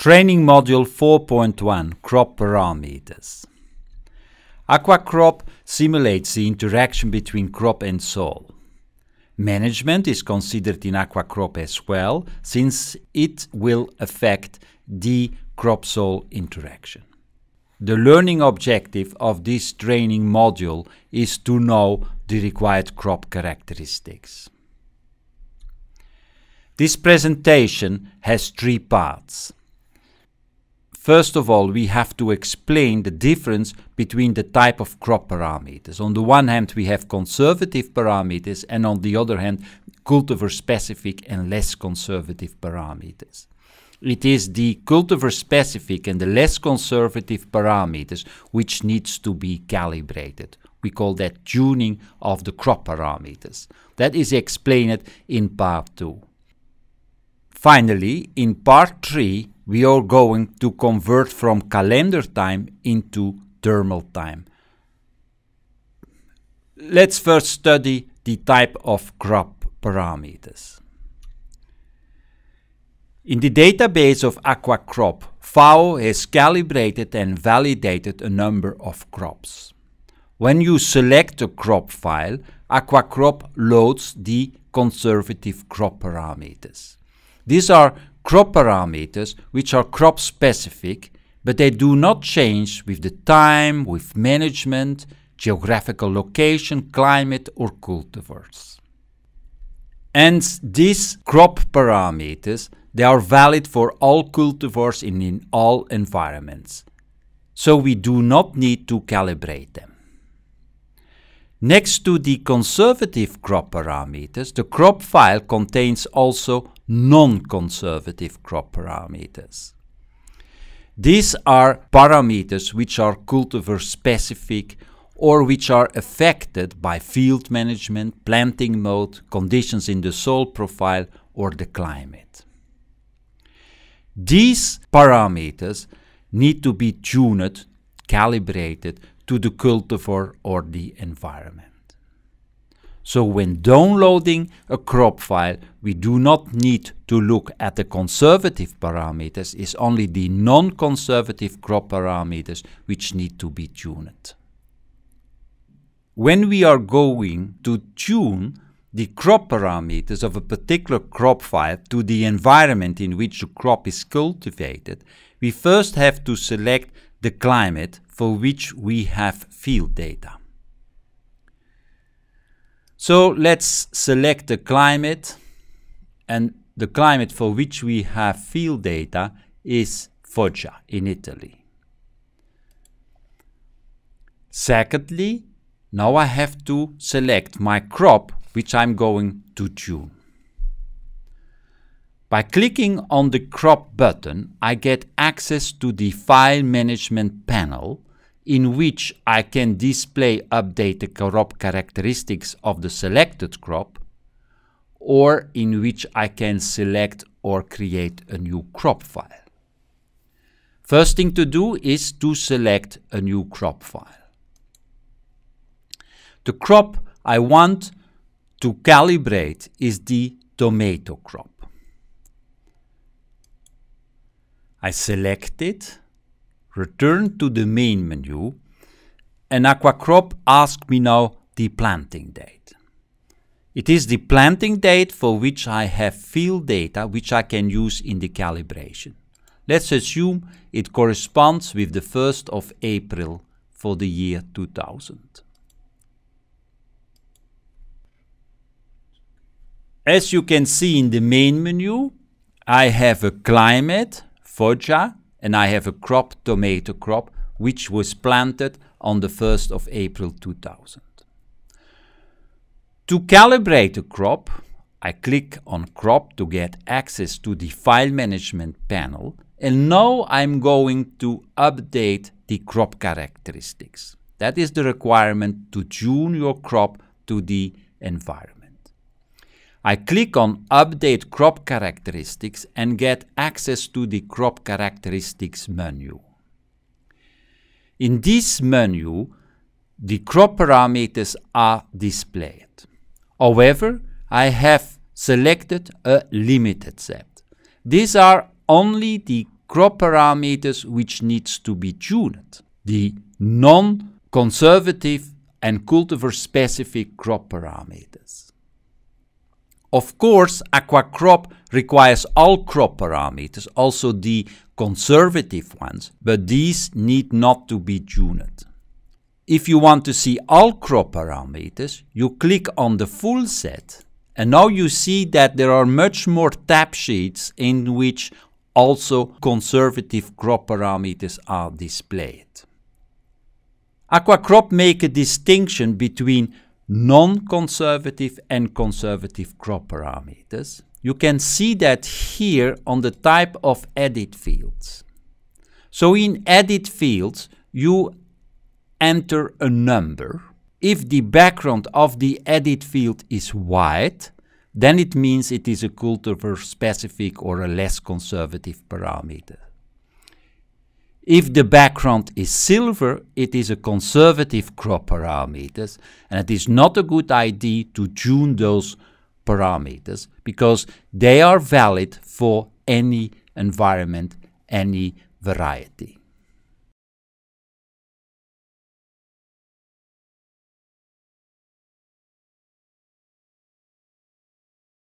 Training Module 4.1 Crop Parameters AquaCrop simulates the interaction between crop and soil. Management is considered in AquaCrop as well, since it will affect the crop-soil interaction. The learning objective of this training module is to know the required crop characteristics. This presentation has three parts. First of all, we have to explain the difference between the type of crop parameters. On the one hand, we have conservative parameters, and on the other hand, cultivar specific and less conservative parameters. It is the cultivar specific and the less conservative parameters which needs to be calibrated. We call that tuning of the crop parameters. That is explained in part 2. Finally, in part 3, we are going to convert from calendar time into thermal time. Let's first study the type of crop parameters. In the database of AquaCrop, FAO has calibrated and validated a number of crops. When you select a crop file, AquaCrop loads the conservative crop parameters. These are crop parameters which are crop specific, but they do not change with the time, with management, geographical location, climate or cultivars. And these crop parameters, they are valid for all cultivars in, in all environments. So we do not need to calibrate them. Next to the conservative crop parameters, the crop file contains also non-conservative crop parameters. These are parameters which are cultivar specific or which are affected by field management, planting mode, conditions in the soil profile or the climate. These parameters need to be tuned, calibrated to the cultivar or the environment. So when downloading a crop file, we do not need to look at the conservative parameters, it's only the non-conservative crop parameters which need to be tuned. When we are going to tune the crop parameters of a particular crop file to the environment in which the crop is cultivated, we first have to select the climate for which we have field data. So let's select the climate and the climate for which we have field data is Foggia in Italy. Secondly, now I have to select my crop which I'm going to tune. By clicking on the crop button, I get access to the file management panel in which I can display update the crop characteristics of the selected crop or in which I can select or create a new crop file. First thing to do is to select a new crop file. The crop I want to calibrate is the tomato crop. I select it return to the main menu, and AquaCrop asks me now the planting date. It is the planting date for which I have field data which I can use in the calibration. Let's assume it corresponds with the 1st of April for the year 2000. As you can see in the main menu, I have a climate, Foggia, and I have a crop tomato crop which was planted on the 1st of April 2000. To calibrate a crop, I click on crop to get access to the file management panel and now I'm going to update the crop characteristics. That is the requirement to tune your crop to the environment. I click on Update Crop Characteristics and get access to the Crop Characteristics menu. In this menu, the crop parameters are displayed. However, I have selected a limited set. These are only the crop parameters which needs to be tuned. The non-conservative and cultivar specific crop parameters. Of course, aquacrop requires all crop parameters, also the conservative ones, but these need not to be tuned. If you want to see all crop parameters, you click on the full set and now you see that there are much more tab sheets in which also conservative crop parameters are displayed. Aquacrop make a distinction between non-conservative and conservative crop parameters. You can see that here on the type of edit fields. So in edit fields, you enter a number. If the background of the edit field is white, then it means it is a cultivar specific or a less conservative parameter. If the background is silver, it is a conservative crop parameters, and it is not a good idea to tune those parameters because they are valid for any environment, any variety.